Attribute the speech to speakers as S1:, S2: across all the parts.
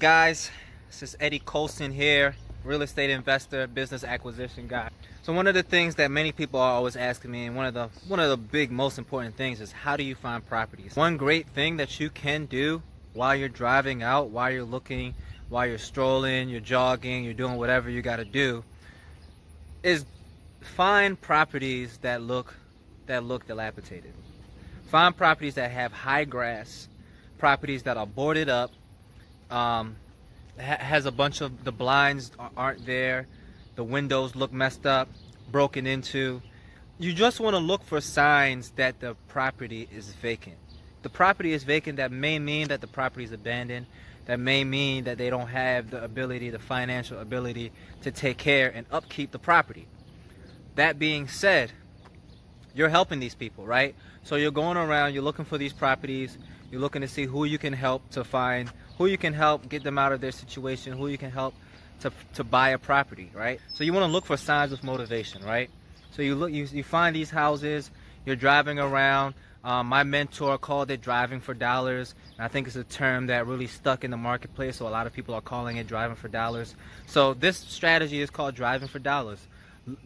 S1: guys? This is Eddie Colson here, real estate investor, business acquisition guy. So one of the things that many people are always asking me and one of the one of the big most important things is how do you find properties? One great thing that you can do while you're driving out, while you're looking, while you're strolling, you're jogging, you're doing whatever you got to do is find properties that look that look dilapidated. Find properties that have high grass, properties that are boarded up, um, ha has a bunch of the blinds aren't there, the windows look messed up, broken into. You just want to look for signs that the property is vacant. The property is vacant, that may mean that the property is abandoned. That may mean that they don't have the ability, the financial ability to take care and upkeep the property. That being said, you're helping these people, right? So you're going around, you're looking for these properties, you're looking to see who you can help to find, who you can help get them out of their situation, who you can help to, to buy a property, right? So you want to look for signs of motivation, right? So you look, you, you find these houses, you're driving around. Um, my mentor called it driving for dollars. And I think it's a term that really stuck in the marketplace. So a lot of people are calling it driving for dollars. So this strategy is called driving for dollars.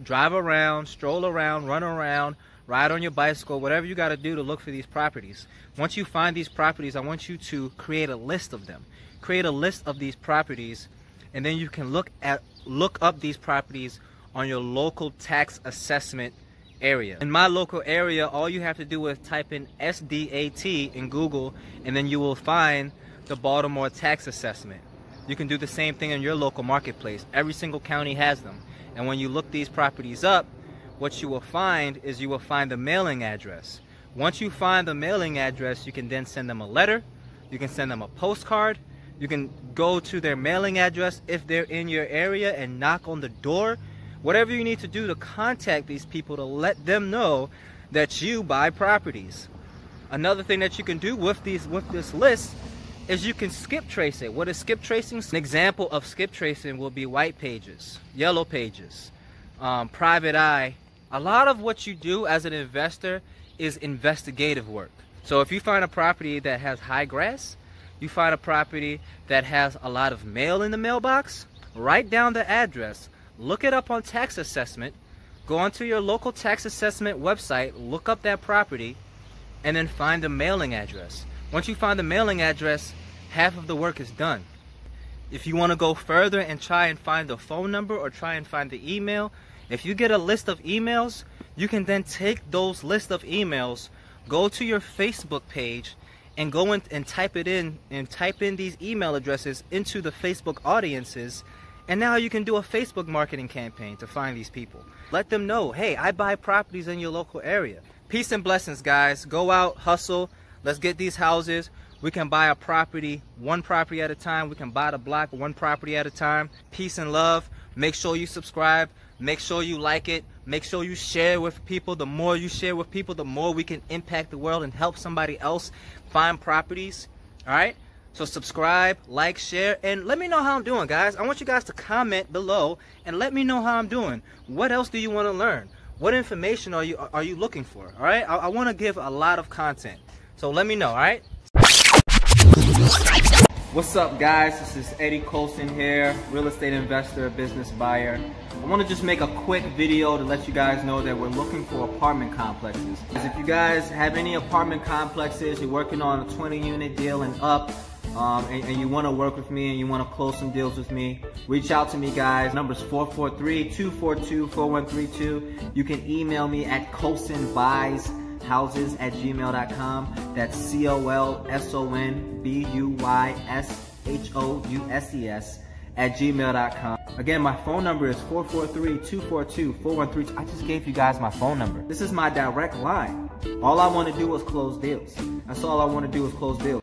S1: Drive around, stroll around, run around, ride on your bicycle, whatever you got to do to look for these properties. Once you find these properties, I want you to create a list of them. Create a list of these properties, and then you can look at look up these properties on your local tax assessment area. In my local area, all you have to do is type in SDAT in Google, and then you will find the Baltimore tax assessment. You can do the same thing in your local marketplace. Every single county has them. And when you look these properties up, what you will find is you will find the mailing address. Once you find the mailing address, you can then send them a letter, you can send them a postcard, you can go to their mailing address if they're in your area and knock on the door. Whatever you need to do to contact these people to let them know that you buy properties. Another thing that you can do with these with this list is you can skip trace it. What is skip tracing? An example of skip tracing will be white pages, yellow pages, um, private eye, a lot of what you do as an investor is investigative work. So if you find a property that has high grass, you find a property that has a lot of mail in the mailbox, write down the address, look it up on tax assessment, go onto your local tax assessment website, look up that property, and then find the mailing address. Once you find the mailing address, half of the work is done. If you want to go further and try and find the phone number or try and find the email, if you get a list of emails, you can then take those list of emails, go to your Facebook page, and go in and type it in and type in these email addresses into the Facebook audiences. And now you can do a Facebook marketing campaign to find these people. Let them know, hey, I buy properties in your local area. Peace and blessings, guys. Go out, hustle. Let's get these houses. We can buy a property, one property at a time. We can buy the block, one property at a time. Peace and love. Make sure you subscribe. Make sure you like it. Make sure you share with people. The more you share with people, the more we can impact the world and help somebody else find properties. All right? So subscribe, like, share, and let me know how I'm doing, guys. I want you guys to comment below and let me know how I'm doing. What else do you want to learn? What information are you are you looking for? All right? I, I want to give a lot of content. So let me know, all right? What's up guys, this is Eddie Colson here, real estate investor, business buyer. I want to just make a quick video to let you guys know that we're looking for apartment complexes. If you guys have any apartment complexes, you're working on a 20 unit deal and up, um, and, and, you want to work with me and you want to close some deals with me, reach out to me guys. Number's 443-242-4132. You can email me at houses at gmail.com. That's C O L S O N B U Y S H O U S E S at gmail.com. Again, my phone number is 443-242-4132. I just gave you guys my phone number. This is my direct line. All I want to do is close deals. That's all I want to do is close deals.